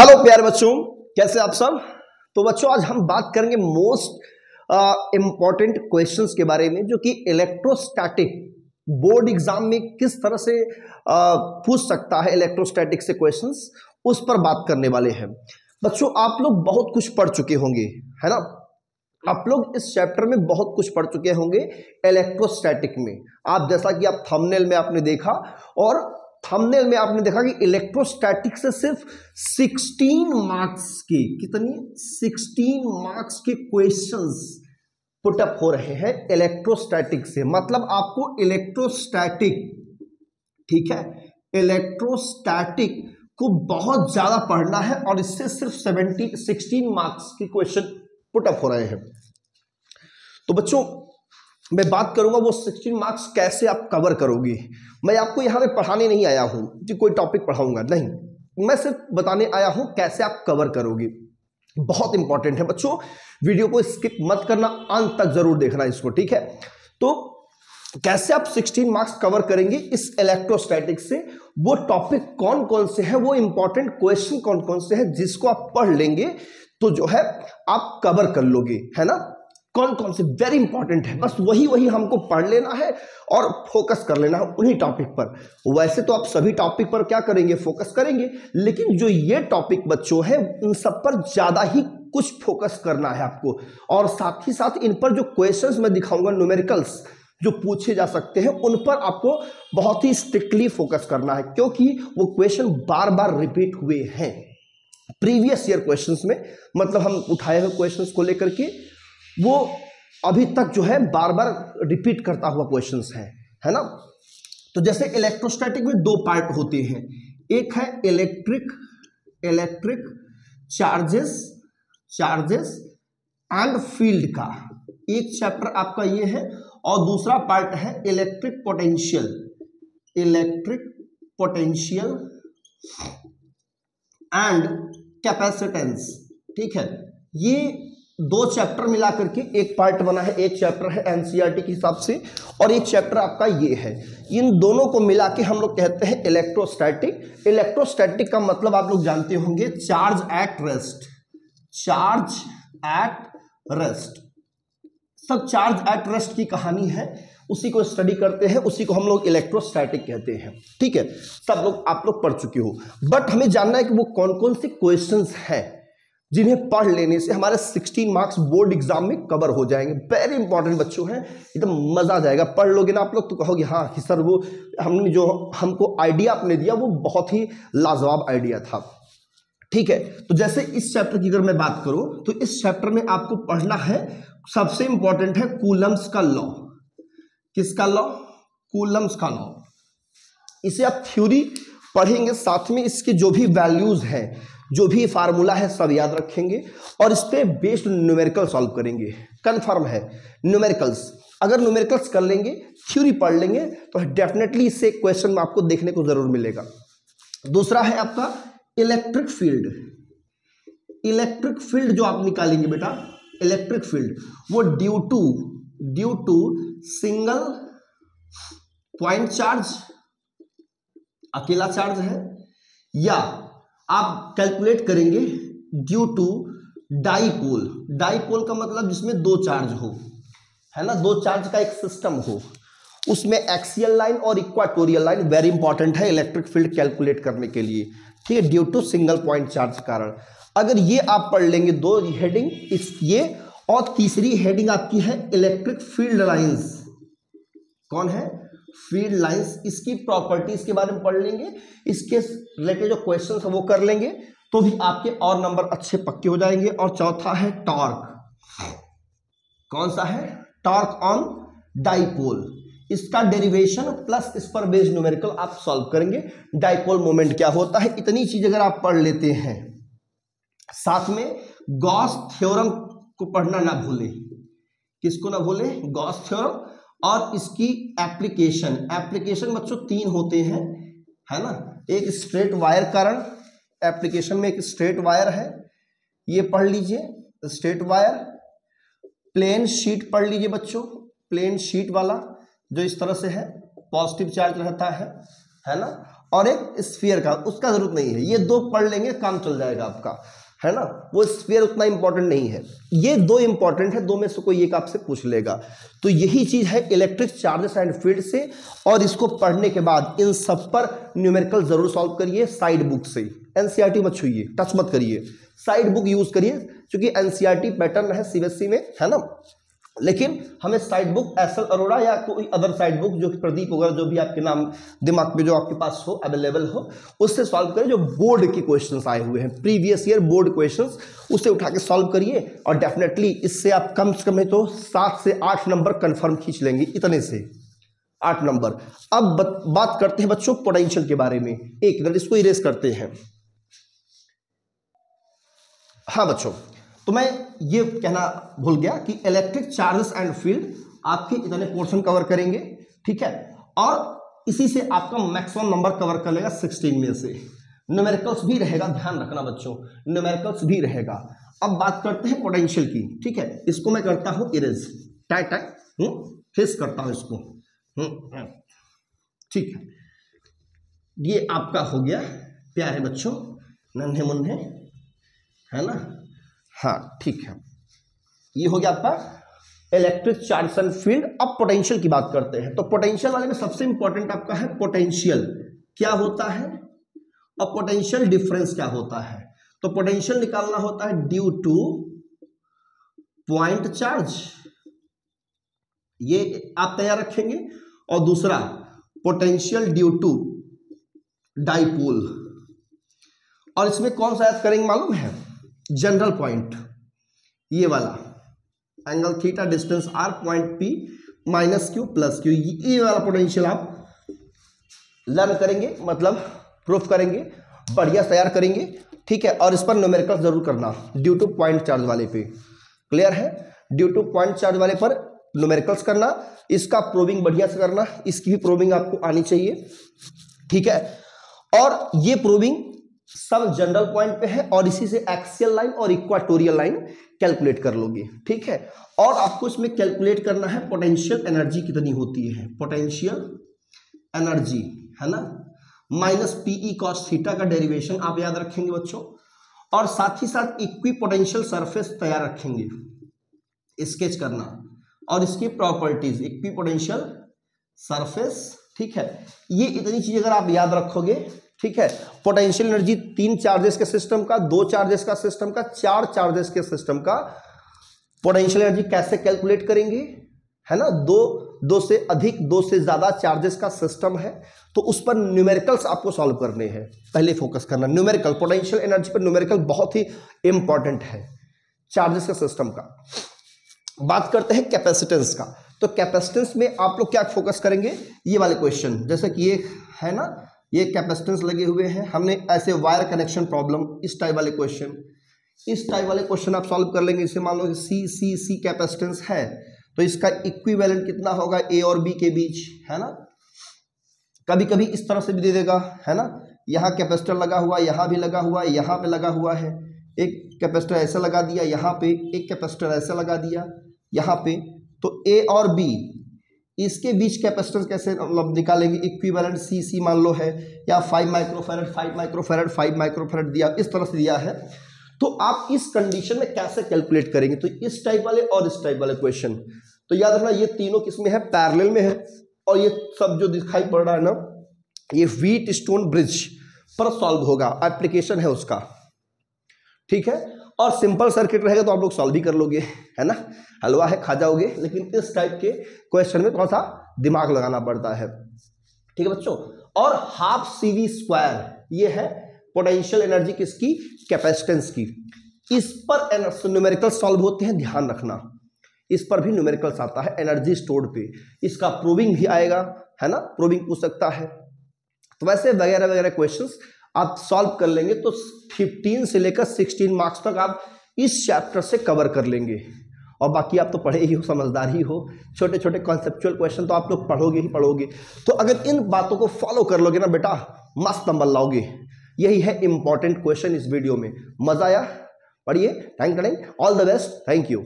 Hello प्यारे बच्चों, कैसे आप सब? तो बच्चों, आज हम बात करेंगे मोस्ट इंपॉर्टेंट क्वेश्चंस के बारे में, जो कि इलेक्ट्रोस्टैटिक बोर्ड एग्ज़ाम में किस तरह से पूछ सकता है इलेक्ट्रोस्टैटिक से क्वेश्चंस उस पर बात करने वाले हैं। बच्चों, आप लोग बहुत कुछ पढ़ चुके होंगे, है ना? आप लोग इस चैप्टर में बहुत कुछ पढ़ चुके होंगे इलेक्ट्रोस्टैटिक में। आप जैसा कि आप थंबनेल में आपने देखा, और थंबनेल में आपने देखा कि इलेक्ट्रोस्टैटिक से सिर्फ़ 16 मार्क्स के, कितनी? 16 मार्क्स के क्वेश्चंस पुटअप हो रहे हैं इलेक्ट्रोस्टैटिक से। मतलब आपको इलेक्ट्रोस्टैटिक ठीक है? इलेक्ट्रोस्टैटिक को बहुत ज़्यादा पढ़ना है और इससे सिर्फ़ 70 16 मार्क्स के क्वेश्चन पुटअप हो रहे हैं। तो बच्चों मैं बात करूँगा वो 16 मार्क्स कैसे आप कवर करोगे। मैं आपको यहाँ पे पढ़ाने नहीं आया हूँ कि कोई टॉपिक पढ़ाऊँगा, नहीं। मैं सिर्फ़ बताने आया हूँ कैसे आप कवर करोगे। बहुत इंपॉर्टेंट है बच्चों वीडियो को स्किप मत करना, अंत तक ज़रूर देखना इसको, ठीक है? तो कैसे आप 16 मार्क्स कवर करेंगे इस इलेक्ट्रोस्टैटिक से? वो टॉपिक कौन कौन से हैं? वो इंपॉर्टेंट क्वेश्चन कौन कौन से हैं? जिसको आप पढ़ लेंगे तो जो है, आप कवर कर लोगे, है ना? कौन कौन से वेरी इंपॉर्टेंट है। बस वही वही हमको पढ़ लेना है और फोकस कर लेना है उन्हीं टॉपिक पर। वैसे तो आप सभी टॉपिक पर क्या करेंगे? फोकस करेंगे। लेकिन जो ये टॉपिक बच्चों है, उन सब पर ज़्यादा ही कुछ फोकस करना है आपको। और साथ ही साथ इन पर जो क्वेश्चंस मैं दिखाऊँगा न्यूमेरिकल्स जो पूछे जा सकते हैं, उन पर आपको बहुत ही स्ट्रिक्टली फोकस करना है, क्योंकि वो क्वेश्चन बार बार रिपीट हुए हैं। प्रीवियस ईयर क्वेश्चंस में मतलब हम उठाए हुए क्वेश्चंस को लेकर के वो अभी तक जो है बार बार रिपीट करता हुआ क्वेश्चंस है है ना? तो जैसे इलेक्ट्रोस्टैटिक में दो पार्ट होते हैं। एक है electric electric charges charges and field का। एक चैप्टर आपका ये है और दूसरा पार्ट है electric potential electric potential and capacitance ठीक है? ये दो चैप्टर मिला करके एक पार्ट बना है, एक चैप्टर है एनसीईआरटी के हिसाब से, और एक चैप्टर आपका ये है। इन दोनों को मिला के हम लोग कहते हैं इलेक्ट्रोस्टैटिक। इलेक्ट्रोस्टैटिक का मतलब आप लोग जानते होंगे, charge at rest. Charge at rest. सब चार्ज एट रेस्ट की कहानी है, उसी को स्टडी करते हैं, उसी को हम लोग इलेक्ट्रोस्टैटिक कहते हैं। ठीक है? सब लोग, आप लोग पढ़ चुके हो। बट हमें जानना है कि वो कौन कौन से क्वेश्चंस हैं। जिन्हें पढ़ लेने से हमारे 16 मार्क्स बोर्ड एग्ज़ाम में कवर हो जाएँगे। वेरी इंपॉर्टेंट बच्चों हैं। एकदम मज़ा आ जाएगा। पढ़ लोगे ना आप लोग तो कहोगे हाँ कि सर वो हमने जो हमको आइडिया आपने दिया, वो बहुत ही लाजवाब आइडिया था। ठीक है? तो जैसे इस चैप्टर की अगर मैं बात करूँ तो इस चैप्टर में आपको पढ़ना है, सबसे इंपॉर्टेंट है कूलम्स का लॉ। किसका लॉ? कूलम्स का लॉ। इसे आप थ्योरी पढ़ेंगे, साथ में इसके जो भी वैल्यूज़ हैं जो भी फार्मूला है सब याद रखेंगे और इस पर बेस्ड न्यूमेरिकल सॉल्व करेंगे। कन्फर्म है। न्यूमेरिकल्स अगर न्यूमेरिकल्स कर लेंगे थ्योरी पढ़ लेंगे तो डेफिनेटली इससे क्वेश्चन आपको देखने को ज़रूर मिलेगा। दूसरा है आपका इलेक्ट्रिक फ़ील्ड इलेक्ट्रिक फ़ील्ड जो आप निकालेंगे बेटा इलेक्ट्रिक फ़ील्ड वो due to due to single point charge अकेला चार्ज है, या आप कैलकुलेट करेंगे ड्यू टू डाईपोल डाईपोल का मतलब जिसमें दो चार्ज हो, है ना? दो चार्ज का एक सिस्टम हो। उसमें एक्सियल लाइन और इक्वाटोरियल लाइन वेरी इंपॉर्टेंट है इलेक्ट्रिक फ़ील्ड कैलकुलेट करने के लिए, ठीक है? Due to single point charge कारण। अगर ये आप पढ़ लेंगे, दो हेडिंग इस ये और तीसरी हेडिंग आपकी है इलेक्ट्रिक फ़ील्ड लाइंस कौन है? फ़ील्ड लाइंस इसकी प्रॉपर्टीज़ के बारे में पढ़ लेंगे, इसके रिलेटेड जो क्वेश्चन है वो कर लेंगे तो भी आपके और नंबर अच्छे पक्के हो जाएँगे। और चौथा है टॉर्क कौन सा है? टॉर्क ऑन डाइपोल इसका डेरिवेशन प्लस इस पर बेस्ड न्यूमेरिकल आप सॉल्व करेंगे। डाइपोल मोमेंट क्या होता है? इतनी चीज़ अगर आप पढ़ लेते हैं। साथ में गॉस थ्योरम को पढ़ना ना भूले। किसको ना भूले? Gauss theorem. और इसकी एप्लीकेशन एप्लीकेशन बच्चों तीन होते हैं, है ना? एक स्ट्रेट वायर कारण एप्लीकेशन में एक स्ट्रेट वायर है, ये पढ़ लीजिए स्ट्रेट वायर प्लेन शीट पढ़ लीजिए बच्चों प्लेन शीट वाला, जो इस तरह से है पॉजिटिव चार्ज रहता है है ना? और एक स्फीयर का, उसका ज़रूरत नहीं है, ये दो पढ़ लेंगे, काम चल जाएगा आपका। है ना? वो स्पेयर उतना इंपॉर्टेंट नहीं है। ये दो इंपॉर्टेंट है, दो में से कोई एक आपसे पूछ लेगा। तो यही चीज़ है इलेक्ट्रिक चार्जेस एंड फ़ील्ड से, और इसको पढ़ने के बाद इन सब पर न्यूमेरिकल ज़रूर सॉल्व करिए साइड बुक से। एनसीईआरटी मत छुइए टच मत करिए। साइड बुक यूज़ करिए, क्योंकि एनसीईआरटी पैटर्न है सीबीएसई में, है ना? लेकिन हमें side book S L Arora या कोई अदर साइड बुक जो कि प्रदीप वगैरह जो भी आपके नाम, दिमाग में जो आपके पास हो अवेलेबल हो, उससे सॉल्व करें जो बोर्ड के क्वेश्चंस आए हुए हैं। प्रीवियस ईयर बोर्ड क्वेश्चंस उससे उठा के सॉल्व करिए और डेफिनेटली इससे आप कम से कम है तो सात से आठ नंबर कन्फर्म खींच लेंगे, इतने से। आठ नंबर अब बात करते हैं बच्चों पोटेंशियल के बारे में। एक मिनट इसको इरेज करते हैं। हाँ बच्चों तो मैं ये कहना भूल गया कि इलेक्ट्रिक चार्जेस एंड फ़ील्ड आपके इतने पोर्शन कवर करेंगे ठीक है? और इसी से आपका मैक्सिमम नंबर कवर कर लेगा सिक्सटीन में से। न्यूमेरिकल्स भी रहेगा ध्यान रखना बच्चों न्यूमेरिकल्स भी रहेगा। अब बात करते हैं पोटेंशियल की ठीक है? इसको मैं करता हूँ इरेज टाइ टाइ फेस करता हूँ इसको हम्म, ठीक है? ये आपका हो गया प्यारे बच्चों नन्हे मुन्ने है ना? हाँ ठीक है। ये हो गया आपका इलेक्ट्रिक चार्ज एंड फ़ील्ड अब पोटेंशियल की बात करते हैं। तो पोटेंशियल वाले में सबसे इंपॉर्टेंट आपका है पोटेंशियल क्या होता है? और पोटेंशियल डिफरेंस क्या होता है? तो पोटेंशियल निकालना होता है ड्यू टू पॉइंट चार्ज ये आप तैयार रखेंगे। और दूसरा पोटेंशियल ड्यू टू डाइपोल और इसमें कौन सा याद करेंगे, मालूम है? जनरल पॉइंट ये वाला angle theta distance R point P minus Q plus Q ये वाला पोटेंशियल आप लर्न करेंगे मतलब प्रूफ करेंगे, बढ़िया तैयार करेंगे, ठीक है, और इस पर न्यूमेरिकल ज़रूर करना ड्यू टू पॉइंट चार्ज वाले पे। क्लियर है? ड्यू टू पॉइंट चार्ज वाले पर न्यूमेरिकल्स करना, इसका प्रूविंग बढ़िया से करना, इसकी भी प्रूविंग आपको आनी चाहिए, ठीक है? और ये प्रूविंग सब जनरल पॉइंट पे है और इसी से एक्सियल लाइन और इक्वाटोरियल लाइन कैलकुलेट कर लोगे, ठीक है? और आपको इसमें कैलकुलेट करना है पोटेंशियल एनर्जी कितनी होती है। पोटेंशियल एनर्जी है ना? माइनस पीई कॉस थीटा का डेरिवेशन आप याद रखेंगे बच्चों। और साथ ही साथ इक्वी पोटेंशियल सरफेस तैयार रखेंगे। स्केच करना। और इसकी प्रॉपर्टीज़ इक्वी पोटेंशियल सरफेस ठीक है? ये इतनी चीज़ अगर आप याद रखोगे ठीक है? पोटेंशियल एनर्जी तीन चार्जेस के सिस्टम का, दो चार्जेस का सिस्टम का, चार चार्जेस के सिस्टम का पोटेंशियल एनर्जी कैसे कैलकुलेट करेंगे? है ना? दो दो से अधिक, दो से ज़्यादा चार्जेस का सिस्टम है तो उस पर न्यूमेरिकल्स आपको सॉल्व करने हैं। पहले फोकस करना। न्यूमेरिकल पोटेंशियल एनर्जी पर न्यूमेरिकल बहुत ही इंपॉर्टेंट है चार्जेस का सिस्टम का। बात करते हैं कैपेसिटेंस का। तो कैपेसिटेंस में आप लोग क्या फोकस करेंगे? ये वाले क्वेश्चन जैसे कि ये है ना ये कैपेसिटेंस लगे हुए हैं। हमने ऐसे वायर कनेक्शन प्रॉब्लम इस टाइप वाले क्वेश्चन इस टाइप वाले क्वेश्चन आप सॉल्व कर लेंगे। इसे मान लो सी सी सी कैपेसिटेंस है तो इसका इक्विवेलेंट कितना होगा? ए और बी के बीच, है ना? कभी कभी इस तरह से भी दे देगा, है ना? यहाँ कैपेसिटर लगा हुआ, यहाँ भी लगा हुआ है यहाँ पे लगा हुआ है। एक कैपेसिटर ऐसे लगा दिया, यहाँ पे एक कैपेसिटर ऐसे लगा दिया, यहाँ पे। तो ए और बी इसके बीच कैपेसिटेंस कैसे मतलब निकालेंगे? इक्विवेलेंट सी सी मान लो है, या five microfarad five microfarad five microfarad दिया, इस तरह से दिया है। तो आप इस कंडीशन में कैसे कैलकुलेट करेंगे? तो इस टाइप वाले और इस टाइप वाले क्वेश्चन तो याद रखना, ये तीनों किसमें है? पैरेलल में है। और ये सब जो दिखाई पड़ रहा है ना, ये व्हीट स्टोन ब्रिज पर सॉल्व होगा। एप्लीकेशन है उसका। ठीक है? और सिंपल सर्किट रहेगा तो आप लोग सॉल्व भी कर लोगे, है ना? हलवा है, खा जाओगे, लेकिन इस टाइप के क्वेश्चन में थोड़ा सा दिमाग लगाना पड़ता है? ठीक है बच्चों? और हाफ़ सी वी स्क्वायर ये है पोटेंशियल एनर्जी किसकी? कैपेसिटेंस की। इस पर न्यूमेरिकल सॉल्व होते हैं, ध्यान रखना। इस पर भी न्यूमेरिकल्स आता है एनर्जी स्टोर्ड पे। इसका प्रूविंग भी आएगा, है ना? प्रूविंग पूछ सकता है। तो वैसे वगैरह वगैरह क्वेश्चंस आप सॉल्व कर लेंगे तो 15 से लेकर 16 मार्क्स तक आप इस चैप्टर से कवर कर लेंगे। और बाकी आप तो पढ़े ही हो, समझदार ही हो। छोटे छोटे कॉन्सेप्चुअल क्वेश्चन तो आप लोग पढ़ोगे ही पढ़ोगे। तो अगर इन बातों को फॉलो कर लोगे ना बेटा, मस्त नंबर लाओगे। यही है इंपॉर्टेंट क्वेश्चन इस वीडियो में। मज़ा आया? पढ़िए thank you all the best thank you